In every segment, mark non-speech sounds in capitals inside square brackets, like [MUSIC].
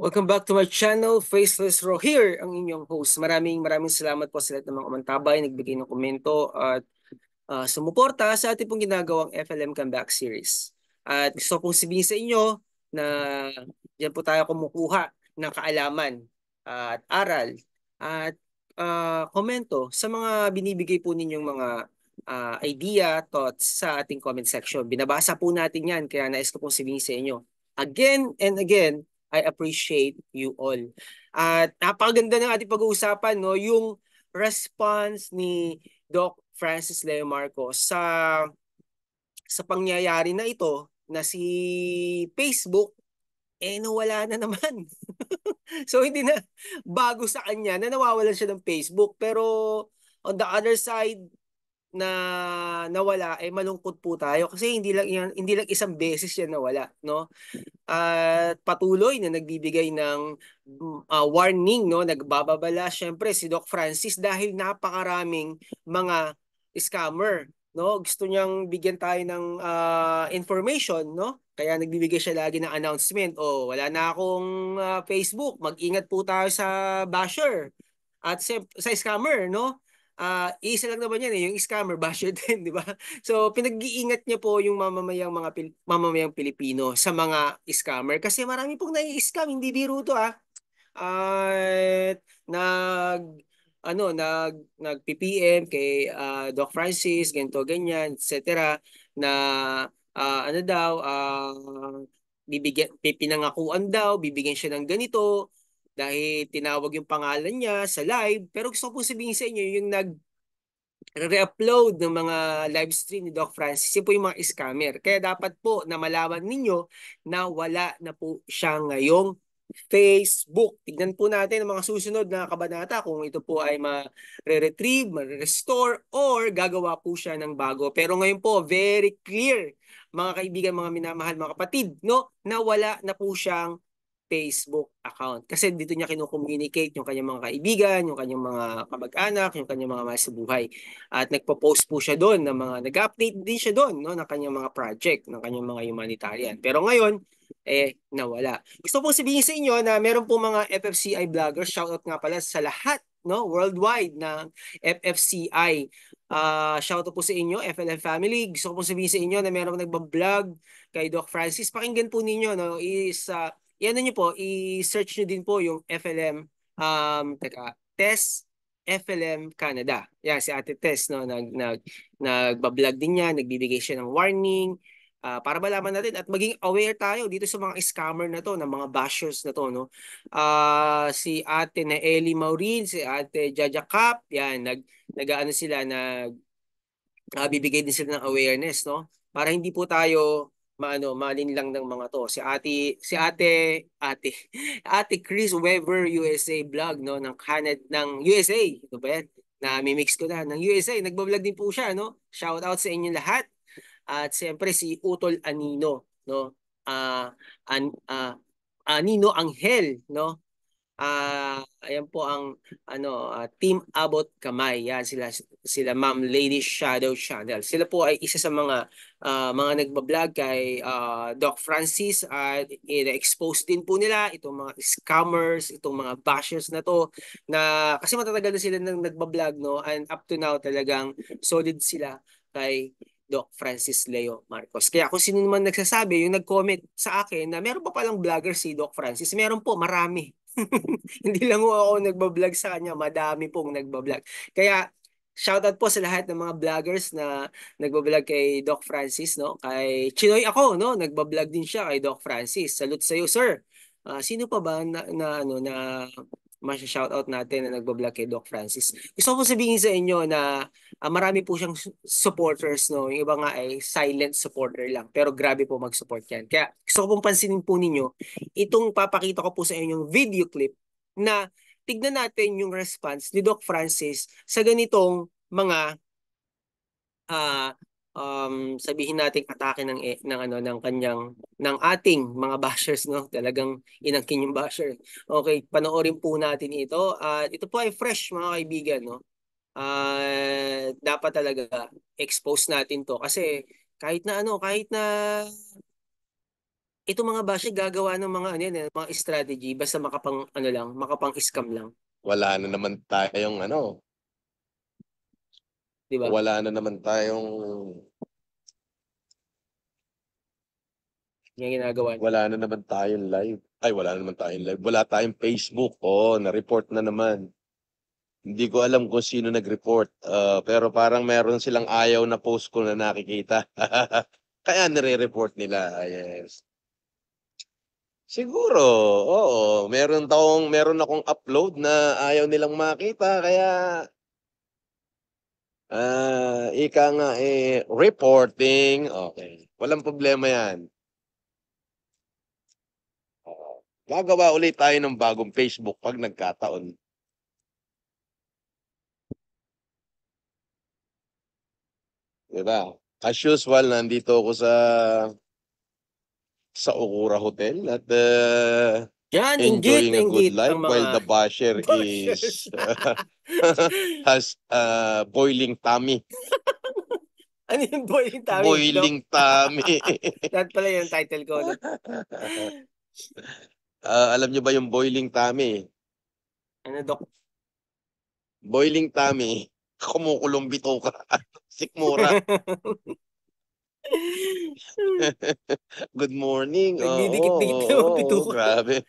Welcome back to my channel, Faceless Ro here, ang inyong host. Maraming maraming salamat po sa lahat ng mga umantabay, nagbigay ng komento at uh, sumuporta sa ating pong ginagawang FLM Comeback Series. At gusto pong sabihin sa inyo na diyan po tayo kumukuha ng kaalaman at aral at uh, komento sa mga binibigay po ninyong mga uh, idea, thoughts sa ating comment section. Binabasa po natin yan, kaya nais ko pong sabihin sa inyo. Again and again, I appreciate you all. At napakaganda ng ating pag-uusapan, no? yung response ni Doc Francis Leo Marcos sa sa pangyayari na ito na si Facebook eh nawala na naman. [LAUGHS] so hindi na bago sa kanya na nawawalan siya ng Facebook pero on the other side na nawala eh malungkot po tayo. Kasi hindi lang yan, hindi lang isang beses yan nawala no? At patuloy na nagbibigay ng uh, warning no? Nagbababala syempre si Doc Francis dahil napakaraming mga scammer no? Gusto niyang bigyan tayo ng uh, information no? Kaya nagbibigay siya lagi ng announcement. Oh wala na akong uh, Facebook. Mag-ingat po tayo sa basher at sa, sa scammer no uh, isa lang naman yan eh, yung scammer basher din, [LAUGHS] di ba? So, pinag-iingat niya po yung mamamayang mga Pil- mamamayang Pilipino sa mga scammer kasi marami pong nai-scam, hindi biro to ah. At uh, nag ano nag nag PPM kay uh, Doc Francis, ganito ganyan, etc. na uh, ano daw uh, bibigyan pinangakuan daw, bibigyan siya ng ganito, dahil tinawag yung pangalan niya sa live. Pero gusto ko po sabihin sa inyo, yung nag re-upload ng mga live stream ni Doc Francis, yun po yung mga scammer. Kaya dapat po na malaman ninyo na wala na po siya ngayong Facebook. Tignan po natin ang mga susunod na kabanata kung ito po ay ma-retrieve, ma-restore, or gagawa po siya ng bago. Pero ngayon po, very clear, mga kaibigan, mga minamahal, mga kapatid, no, na wala na po siyang Facebook account. Kasi dito niya kino-communicate yung kanyang mga kaibigan, yung kanyang mga kamag-anak, yung kanyang mga mahal buhay. At nagpo-post po siya doon ng mga nag-update din siya doon no ng kanyang mga project, ng kanyang mga humanitarian. Pero ngayon eh nawala. Gusto po sabihin sa inyo na meron po mga FFCI vloggers, shoutout nga pala sa lahat no worldwide ng FFCI. Uh, shoutout po sa inyo, FLF family. Gusto ko po sabihin sa inyo na meron nagba-vlog kay Doc Francis. Pakinggan po ninyo no is uh, yan niyo po, i-search niyo din po yung FLM, um, teka, Test FLM Canada. Yan, si Ate Tess, no, nag, nag, nagbablog din niya, nagbibigay siya ng warning, uh, para malaman natin at maging aware tayo dito sa mga scammer na to, ng mga bashers na to, no. Uh, si Ate na Ellie Maureen, si Ate Jaja Cap, yan, nag, nag sila, nag, uh, bibigay din sila ng awareness, no. Para hindi po tayo maano malin lang ng mga to. Si ate si ate ate [LAUGHS] ate Chris Weber USA vlog no ng Canada ng USA ito ba yan? Na mimix ko na ng USA nagbo-vlog din po siya no? Shout out sa inyo lahat. At siyempre si Utol Anino no? Uh, an, uh, Anino Angel no uh, ayan po ang ano uh, Team Abot Kamay. Yan sila sila Ma'am Lady Shadow Channel. Sila po ay isa sa mga uh, mga nagba-vlog kay uh, Doc Francis at uh, ina-expose din po nila itong mga scammers, itong mga bashers na to na kasi matatagal na sila nang nagba-vlog no and up to now talagang solid sila kay Doc Francis Leo Marcos. Kaya kung sino naman nagsasabi, yung nag-comment sa akin na meron pa palang vlogger si Doc Francis, meron po, marami. [LAUGHS] Hindi lang ako nagbablog sa kanya, madami pong nagbablog. Kaya shoutout po sa lahat ng mga vloggers na nagbablog kay Doc Francis, no? Kay Chinoy ako, no? Nagbablog din siya kay Doc Francis. Salute sa iyo, sir. Uh, sino pa ba na, na ano na masya-shoutout natin na nagbablog kay Doc Francis. Gusto ko sabihin sa inyo na uh, marami po siyang supporters. No? Yung iba nga ay silent supporter lang. Pero grabe po mag-support yan. Kaya gusto ko pong pansinin po ninyo, itong papakita ko po sa inyo yung video clip na tignan natin yung response ni Doc Francis sa ganitong mga uh, um, sabihin nating atake ng eh, ng ano ng kanyang ng ating mga bashers no? Talagang inangkin yung basher okay panoorin po natin ito. At uh, ito po ay fresh mga kaibigan no? Uh, dapat talaga expose natin to kasi kahit na ano kahit na ito mga basher gagawa ng mga ano yan, eh, mga strategy basta makapang ano lang, makapang scam lang. Wala na naman tayong ano, Di ba? wala na naman tayong Yung ginagawa niya. wala na naman tayong live. Ay, wala na naman tayong live. Wala tayong Facebook. Oh, na-report na naman. Hindi ko alam kung sino nag-report. Ah, pero parang meron silang ayaw na post ko na nakikita. [LAUGHS] Kaya nire-report nila. Ah, Yes. Siguro, oo. Meron taong, meron akong upload na ayaw nilang makita. Kaya, ah, ika nga eh, reporting. Okay. Walang problema yan. Oo. Gagawa ulit tayo ng bagong Facebook pag nagkataon. Diba? As usual, nandito ako sa sa Okura Hotel at uh, Yan, inggit, enjoying a good inggit life while the basher [LAUGHS] bashers. is [LAUGHS] has uh, boiling tummy. [LAUGHS] ano yung boiling tummy? boiling tummy. Dok? That pala yung title ko. No? Ah, alam niyo ba yung boiling tummy? Ano, Dok? Boiling tummy, kumukulong bito ka. Sikmura. Good morning. Nagdidikit-dikit oo, bituka. Grabe.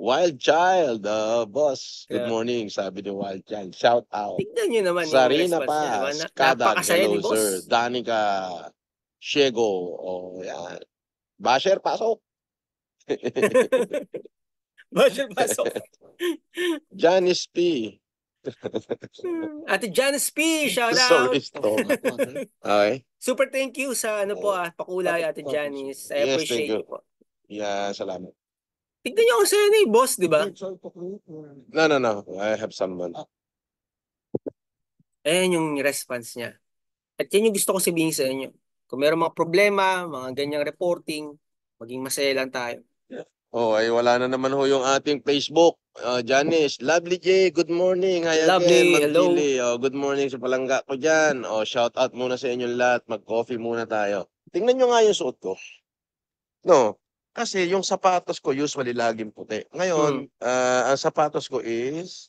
Wild Child, uh, boss. Good Yeah. morning, sabi ni Wild Child. Shout out. Tignan nyo naman Sarina yung response niya. naman. Paz, Na- Kadag, Napakasaya ni boss. sir. Danica, Shego, oh, yan. Basher, pasok. [LAUGHS] [LAUGHS] Basher pasok. [LAUGHS] Janice P. Ate Janice P, shout Sorry, out. Storm. Okay. Super thank you sa ano po ah, pakulay Ate Janice. I Yes, appreciate thank you. you po. Yeah, salamat. Tignan nyo ang saya ni boss, di ba? No, no, no. I have someone. Ayan yung response niya. At yan yung gusto ko sabihin sa inyo. Kung meron mga problema, mga ganyang reporting, maging masaya lang tayo. Oh, ay wala na naman ho yung ating Facebook. Uh, Janice, Lovely J, good morning. Hi Lovely, again, hello. Oh, good morning sa palangga ko dyan. Oh, shout out muna sa inyong lahat. Mag-coffee muna tayo. Tingnan nyo nga yung suot ko. No, kasi yung sapatos ko usually laging puti. Ngayon, Hmm. ah, ang sapatos ko is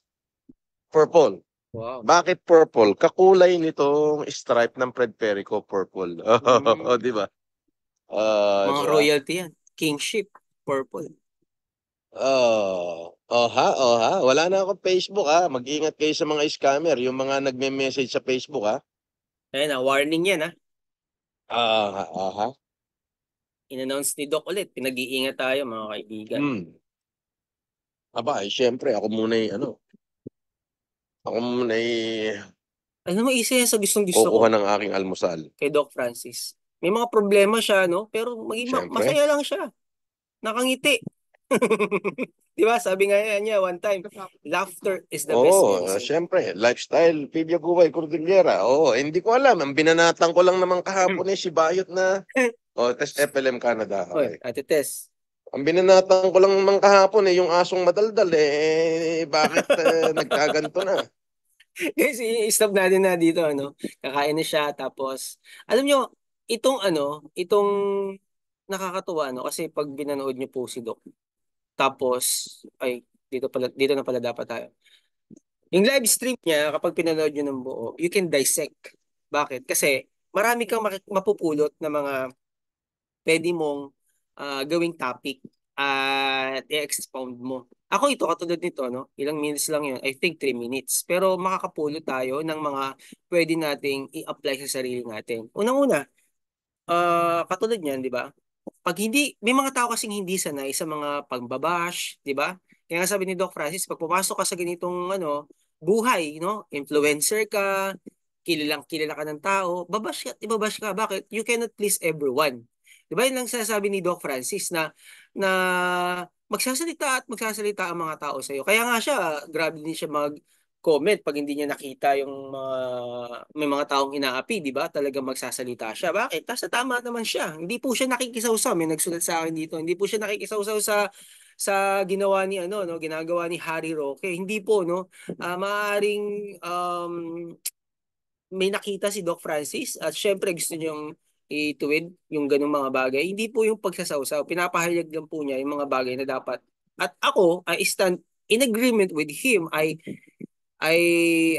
purple. Wow. Bakit purple? Kakulay nitong stripe ng Fred Perry ko, purple. [LAUGHS] Oh, di ba? Ah, Mga ba? royalty yan. Kingship. Purple. Oh, oh ha, oh ha. Wala na akong Facebook ha. Mag-ingat kayo sa mga scammer, yung mga nagme-message sa Facebook ha. Ayan na, warning yan ah. Ah, ha, ah, ha. In-announce ni Doc ulit. Pinag-iingat tayo mga kaibigan. Hmm. Aba, eh, syempre, ako muna yung ano. Ako muna yung Ano mo isa yan sa gustong gusto ko kukuha ng aking almusal. kay Doc Francis. May mga problema siya, no? Pero maging ma- Siyempre. masaya lang siya. Nakangiti. [LAUGHS] Di ba? Sabi nga niya one time, laughter is the best Oo, medicine. syempre, lifestyle, Pibia Guway, Cordillera. Oo, hindi ko alam. Ang binanatan ko lang naman kahapon eh, si Bayot na. [LAUGHS] Oh, test FLM Canada. Okay. Ate Tess. Ang binanatan ko lang naman kahapon eh, yung asong madaldal eh, bakit eh, [LAUGHS] nagkaganto na? Guys, i-stop natin na dito, ano? Kakain na siya, tapos, alam nyo, itong ano, itong nakakatuwa, no? Kasi pag binanood nyo po si Doc, tapos, ay, dito pala, dito na pala dapat tayo. Yung live stream niya, kapag pinanood nyo ng buo, you can dissect. Bakit? Kasi, marami kang mapupulot na mga pwede mong ah, gawing topic at i-expound mo. Ako ito, katulad nito, no? Ilang minutes lang yun. I think 3 minutes. Pero makakapulot tayo ng mga pwede nating i-apply sa sarili natin. Unang-una, ah katulad niyan, di ba? Pag hindi, may mga tao kasing hindi sanay sa mga pagbabash, di ba? Kaya nga sabi ni Doc Francis, pag pumasok ka sa ganitong ano, buhay, no? Influencer ka, kilalang kilala ka ng tao, babash ka, ibabash ka. Bakit? You cannot please everyone. Di ba yun lang sinasabi ni Doc Francis na na magsasalita at magsasalita ang mga tao sa iyo. Kaya nga siya, grabe din siya mag-comment pag hindi niya nakita yung mga may mga taong inaapi, di ba? Talagang magsasalita siya. Bakit? Tapos tama naman siya. Hindi po siya nakikisawsaw. May nagsulat sa akin dito. Hindi po siya nakikisawsaw sa sa ginawa ni ano no ginagawa ni Harry Roque hindi po no Ah, maaaring um, may nakita si Doc Francis at syempre gusto niyong ituwid yung ganung mga bagay. Hindi po yung pagsasawsaw. Pinapahayag lang po niya yung mga bagay na dapat. At ako, I stand in agreement with him. I, I,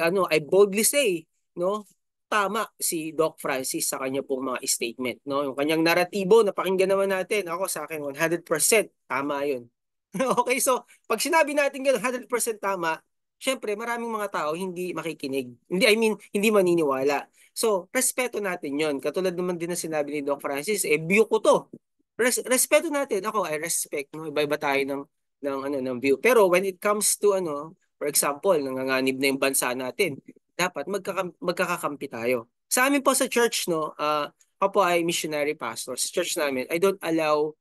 ano, I boldly say, no, tama si Doc Francis sa kanya pong mga statement, no? Yung kanyang naratibo, napakinggan naman natin. Ako sa akin 100% tama 'yun. [LAUGHS] okay, so pag sinabi natin ganun 100% tama, syempre maraming mga tao hindi makikinig. Hindi I mean, hindi maniniwala. So, respeto natin 'yon. Katulad naman din na sinabi ni Doc Francis, eh view ko 'to. Res respeto natin. Ako, I respect, no? Iba-iba tayo ng ng ano ng view. Pero when it comes to ano, for example, nanganganib na yung bansa natin, dapat magkaka- magkakakampi tayo. Sa amin po sa church, no, uh, ako po ay missionary pastor. Sa church namin, I don't allow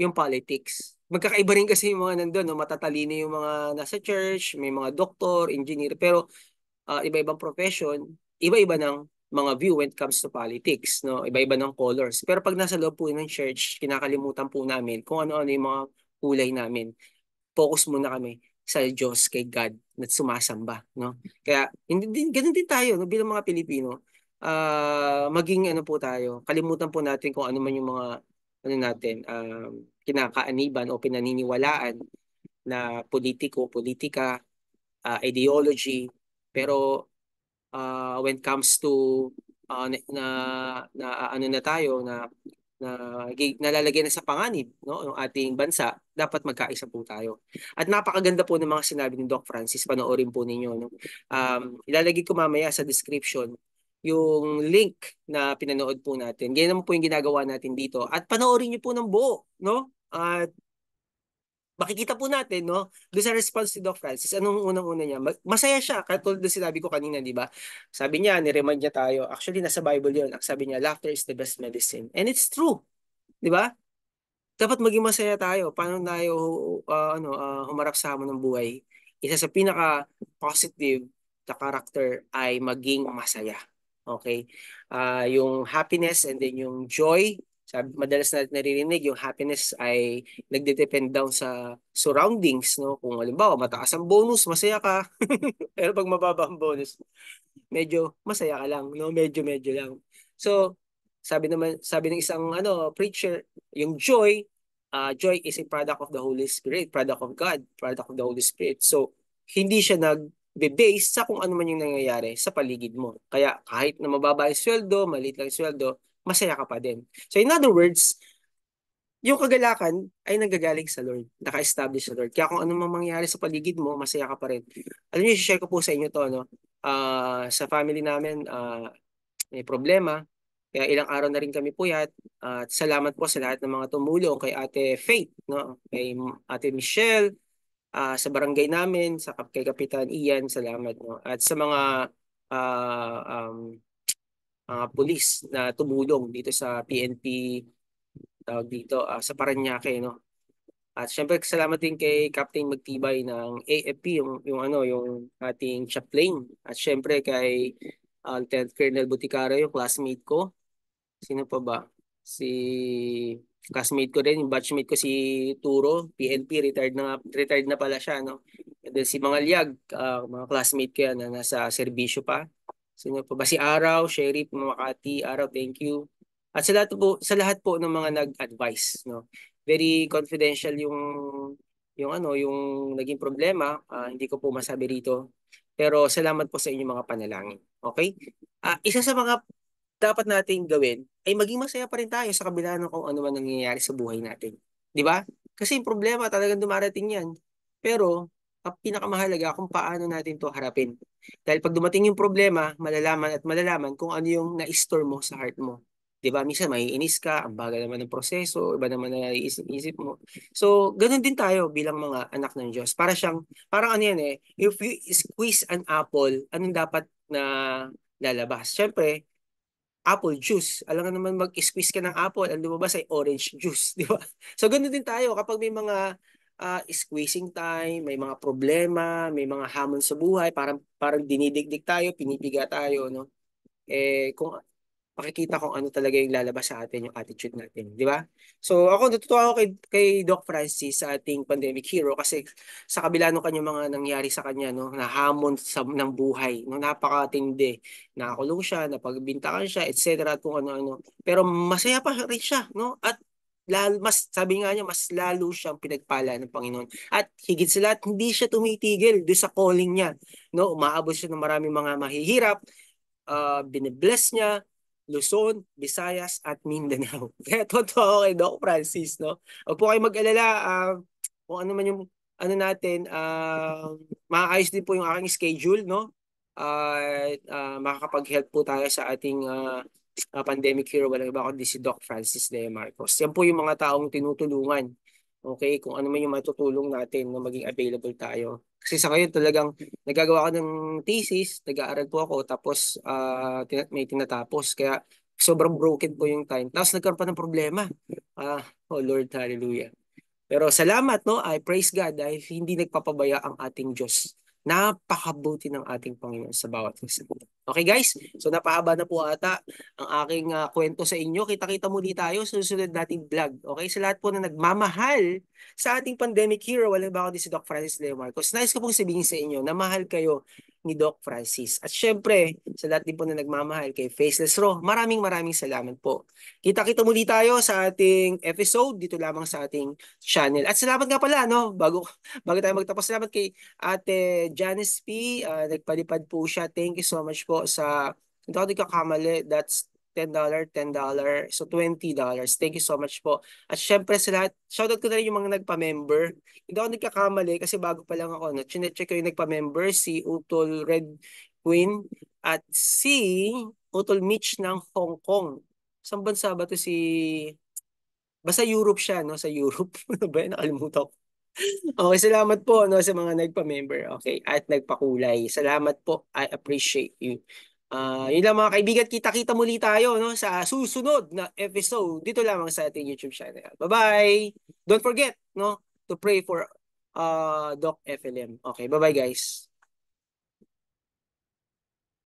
yung politics. Magkakaiba rin kasi yung mga nandun, no? matatalino yung mga nasa church, may mga doktor, engineer, pero uh, iba-ibang profession, iba-iba ng mga view when it comes to politics, no? Iba-iba ng colors. Pero pag nasa loob po ng church, kinakalimutan po namin kung ano-ano yung mga kulay namin. Focus muna kami sa Diyos, kay God, na sumasamba. No? Kaya, hindi din, ganun din tayo no? bilang mga Pilipino. Uh, maging ano po tayo, kalimutan po natin kung ano man yung mga ano natin, um, kinakaaniban o pinaniniwalaan na politiko, politika, uh, ideology. Pero uh, when comes to uh, na, na, na ano na tayo na na nalalagay na sa panganib no ng ating bansa dapat magkaisa po tayo. At napakaganda po ng mga sinabi ni Doc Francis panoorin po ninyo no. Um ilalagay ko mamaya sa description yung link na pinanood po natin. Ganyan naman po yung ginagawa natin dito. At panoorin niyo po ng buo no? At makikita po natin, no, doon sa response ni Doc Francis, anong unang-una niya? Masaya siya, katulad na sinabi ko kanina, di ba? Sabi niya, ni-remind niya tayo, actually, nasa Bible yun. Sabi niya, laughter is the best medicine. And it's true, di ba? Dapat maging masaya tayo. Paano tayo uh, ano, uh, humarap sa hamon ng buhay? Isa sa pinaka-positive na character ay maging masaya. Okay? Uh, yung happiness and then yung joy sabi, madalas natin naririnig yung happiness ay nagde-depend down sa surroundings, no? Kung halimbawa mataas ang bonus, masaya ka. [LAUGHS] Pero pag mababa ang bonus, medyo masaya ka lang, no? Medyo medyo lang. So, sabi naman sabi ng isang ano preacher, yung joy, uh, joy is a product of the Holy Spirit, product of God, product of the Holy Spirit. So, hindi siya nag base sa kung ano man yung nangyayari sa paligid mo. Kaya kahit na mababa yung sweldo, maliit lang yung sweldo, masaya ka pa din. So in other words, yung kagalakan ay nanggagaling sa Lord. Naka-establish sa Lord. Kaya kung ano mang mangyari sa paligid mo, masaya ka pa rin. Alam niyo, share ko po sa inyo to, no? Uh, sa family namin, uh, may problema. Kaya ilang araw na rin kami puyat. Uh, at salamat po sa lahat ng mga tumulong kay Ate Faith, no? kay Ate Michelle, uh, sa barangay namin, sa kay Kapitan Ian, salamat. No? At sa mga uh, um, uh, pulis na tumulong dito sa PNP tawag dito uh, sa Paranaque no. At syempre salamat din kay Captain Magtibay ng AFP yung yung ano yung ating chaplain at syempre kay uh, Lieutenant Colonel Butikara yung classmate ko. Sino pa ba? Si classmate ko din, yung batchmate ko si Turo, PNP retired na retired na pala siya no. And then si Mga Liag, uh, mga classmate ko yan na nasa serbisyo pa. Sino po ba? Si Araw, Sheriff Makati. Araw, thank you. At sa lahat po, sa lahat po ng mga nag-advise, no. Very confidential yung yung ano, yung naging problema, uh, hindi ko po masabi rito. Pero salamat po sa inyong mga panalangin. Okay? Uh, isa sa mga dapat nating gawin ay maging masaya pa rin tayo sa kabila ng kung ano man nangyayari sa buhay natin. 'Di ba? Kasi yung problema talagang dumarating 'yan. Pero pinakamahalaga kung paano natin to harapin. Dahil pag dumating yung problema, malalaman at malalaman kung ano yung na-store mo sa heart mo. 'Di ba? Minsan maiinis ka, ang bagal naman ng proseso, iba naman na iisip mo. So, ganun din tayo bilang mga anak ng Diyos. Para siyang parang ano yan eh, if you squeeze an apple, anong dapat na lalabas? Syempre, apple juice. Alam nga naman mag-squeeze ka ng apple, ang lumabas ay orange juice, [LAUGHS] di ba? So, ganun din tayo kapag may mga uh, squeezing time, may mga problema, may mga hamon sa buhay, parang parang dinidigdig tayo, pinipiga tayo, no? Eh kung makikita kung ano talaga yung lalabas sa atin, yung attitude natin, di ba? So ako natutuwa ako kay, kay Doc Francis sa ating pandemic hero kasi sa kabila ng kanyang mga nangyari sa kanya, no, nahamon sa, ng buhay, no, napakatindi. Nakakulong siya, napagbintakan siya, etc. at kung ano-ano. Pero masaya pa rin siya, no? At lalo, mas sabi nga niya mas lalo siyang pinagpala ng Panginoon at higit sa lahat hindi siya tumitigil do sa calling niya no umaabot siya ng maraming mga mahihirap uh, binibless niya Luzon, Visayas at Mindanao. [LAUGHS] Kaya totoo kay Doc Francis, no? Huwag po kayo mag-alala uh, kung ano man yung ano natin, uh, maayos din po yung aking schedule, no? Uh, uh, makakapag-help po tayo sa ating uh, uh, pandemic hero, walang iba kundi si Doc Francis De Marcos. Yan po yung mga taong tinutulungan. Okay, kung ano man yung matutulong natin na maging available tayo. Kasi sa ngayon talagang nagagawa ko ng thesis, nag-aaral po ako, tapos uh, may tinatapos. Kaya sobrang broken po yung time. Tapos nagkaroon pa ng problema. Ah, oh Lord, hallelujah. Pero salamat, no? I praise God dahil hindi nagpapabaya ang ating Diyos napakabuti ng ating Panginoon sa bawat isa. Okay guys? So napahaba na po ata ang aking uh, kwento sa inyo. Kita-kita muli tayo sa susunod nating vlog. Okay? Sa lahat po na nagmamahal sa ating pandemic hero, walang ba ako si Doc Francis Leo Marcos. Nais ko pong sabihin sa inyo na mahal kayo ni Doc Francis. At syempre, sa lahat din po na nagmamahal kay Faceless Raw, maraming maraming salamat po. Kita-kita muli tayo sa ating episode dito lamang sa ating channel. At salamat nga pala, no? Bago, [LAUGHS] bago tayo magtapos, salamat kay Ate Janice P. Uh, nagpalipad po siya. Thank you so much po sa, hindi ako nagkakamali, that's $10, $10. So, $20. Thank you so much po. At syempre sa lahat, shoutout ko na rin yung mga nagpa-member. Hindi ako nagkakamali kasi bago pa lang ako. No? Chinecheck ko yung nagpa-member, si Utol Red Queen at si Utol Mitch ng Hong Kong. Saan bansa ba to si... Basta Europe siya, no? Sa Europe. [LAUGHS] Ano ba yun? Nakalimutan ko. Okay, salamat po no sa mga nagpa-member. Okay, at nagpakulay. Salamat po. I appreciate you. Uh, yun lang mga kaibigan, kita-kita muli tayo no, sa susunod na episode dito lamang sa ating YouTube channel. Bye-bye! Don't forget no, to pray for uh, Doc FLM. Okay, bye-bye guys.